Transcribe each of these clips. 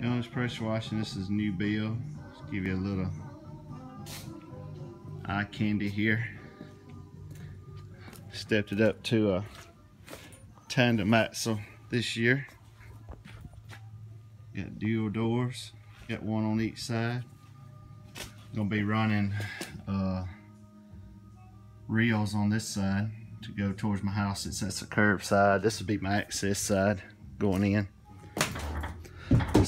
Young's pressure washing. This is new bill. Just give you a little eye candy here. Stepped it up to a tandem axle this year. Got dual doors. Got one on each side. Gonna be running uh, reels on this side to go towards my house. It's that's the curb side. This would be my access side going in.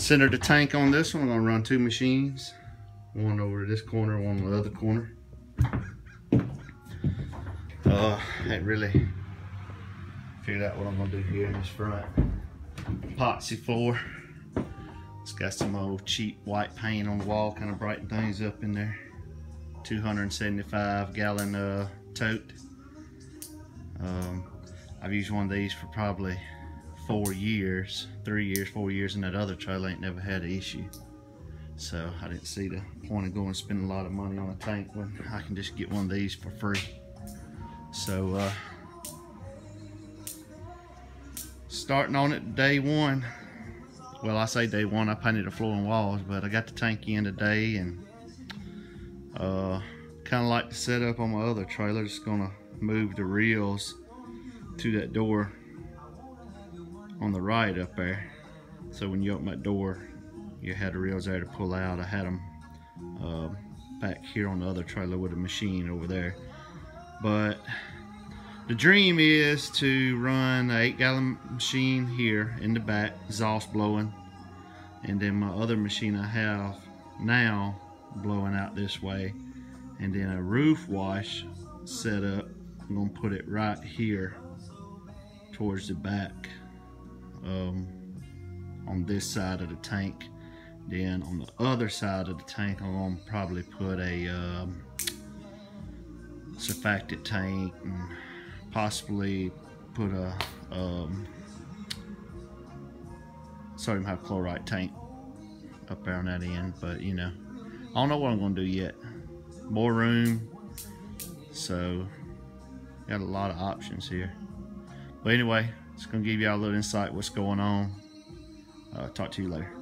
Center the tank on this one. I'm gonna run two machines. One over this corner, one on the other corner. Uh, I really figured out what I'm gonna do here in this front. Epoxy floor. It's got some old cheap white paint on the wall, kind of brighten things up in there. 275 gallon uh, tote. Um, I've used one of these for probably four years, three years, four years, and that other trailer ain't never had an issue. So I didn't see the point of going and spending a lot of money on a tank when I can just get one of these for free. So uh, starting on it day one. Well, I say day one, I painted the floor and walls, but I got the tank in today and uh, kind of like the setup on my other trailer. Just gonna move the reels to that door on the right up there. So when you open that door, you had the reels there to pull out. I had them uh, back here on the other trailer with a machine over there. But the dream is to run an eight gallon machine here in the back, exhaust blowing. And then my other machine I have now blowing out this way. And then a roof wash set up. I'm gonna put it right here towards the back on this side of the tank. Then on the other side of the tank, I'm gonna probably put a um, surfactant tank and possibly put a um, sodium hypochlorite tank up on that end. But you know, I don't know what I'm gonna do yet. More room, so got a lot of options here. But anyway, just gonna give y'all a little insight what's going on. Uh, talk to you later.